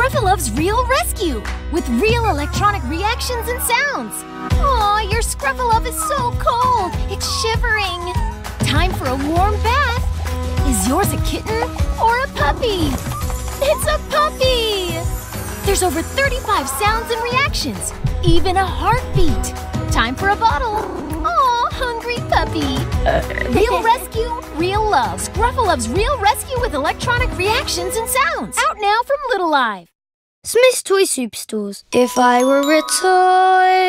Scruff-a-Luvs Real Rescue with real electronic reactions and sounds. Aw, your Scruff-a-Luv is so cold. It's shivering. Time for a warm bath. Is yours a kitten or a puppy? It's a puppy! There's over 35 sounds and reactions, even a heartbeat. Time for a bottle. Aw, hungry puppy. Uh, real rescue, real love. Scruff-a-Luvs Real Rescue with electronic reactions and sounds. Out now from Little Live. Smyths Toy Superstores. If I were a toy